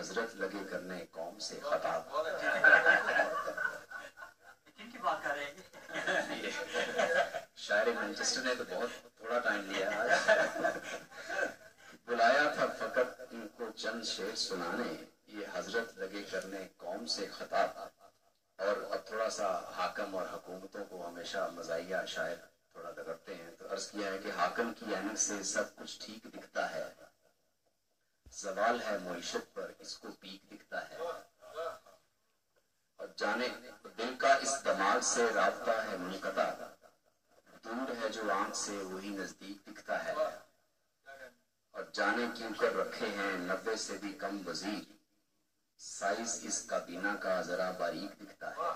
हज़रत लगे करने कौम से खताब किन की बात कर रहे हैं? शायर मैनचेस्टर ने तो बहुत थोड़ा टाइम लिया आज। बुलाया था फकत इनको चंद शेर सुनाने ये हज़रत लगे करने कौम से खताब और अब थोड़ा सा हाकम और हुकूमतों को हमेशा मजाइया शायर थोड़ा रगड़ते हैं तो अर्ज़ किया है कि हाकम की ऐनक से सब कुछ ठीक दिखता है। सवाल है मीशत पर इसको पीक दिखता है। और जाने दिल का इस दमाग से रबता है मुनकता दूर है जो आँख से वही नज़दीक दिखता है। और जाने क्यों कर रखे हैं नब्बे से भी कम वज़ीर। साइज़ इस काबीना का जरा बारीक दिखता है।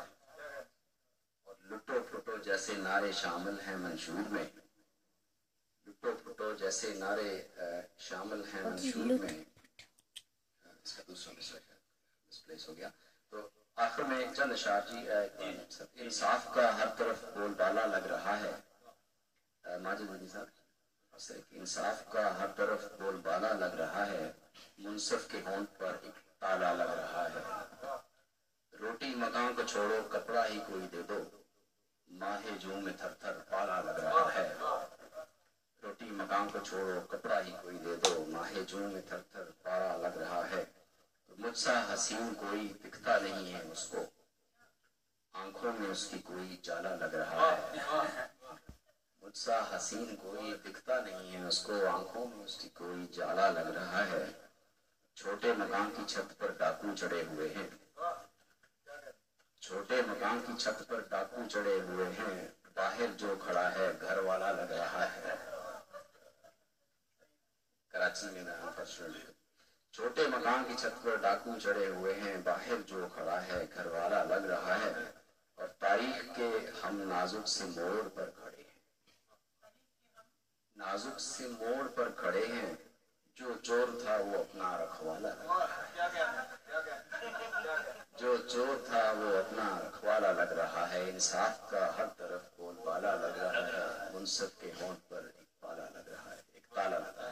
और लुटो फुटो जैसे नारे शामिल हैं मंशूर में। लुटो फुटो जैसे नारे शामिल हैं मंशूर में। इसका दूसरा मिसप्लेस हो गया तो आखिर में चंद अशार जी इंसाफ का हर तरफ़ बोलबाला लग रहा है माजिद साहब इंसाफ का हर तरफ़ बोलबाला लग रहा है मुनसफ के होंठ पर एक ताला लग रहा है रोटी मकान को छोड़ो कपड़ा ही कोई दे दो माहे जू में थर थर पाला लग रहा है रोटी मकान को छोड़ो कपड़ा ही कोई दे दो माहे जू में थर थर पाला लग रहा है तो मुझसा हसीन कोई दिखता नहीं है उसको। आँखों में उसकी कोई जाला लग रहा है। मुझसा हसीन कोई दिखता नहीं है उसको। आँखों में उसकी कोई जाला लग रहा है। छोटे मकान की छत पर डाकू चढ़े हुए हैं। छोटे मकान की छत पर डाकू चढ़े हुए हैं। बाहर जो खड़ा है घर वाला लग रहा है। कराची में मैं छोटे मकान की छत पर डाकू चढ़े हुए हैं। बाहर जो खड़ा है घर वाला लग रहा है और तारीख के हम नाजुक से मोड़ पर खड़े हैं। नाजुक से मोड़ पर खड़े हैं, जो चोर था वो अपना रखवाला लग रहा है। जो चोर था वो अपना रखवाला लग रहा है। इंसाफ का हर तरफ़ बोलबाला लग रहा है। मुनसब के होंठ पर एक पाला लग रहा है। एक ताला लग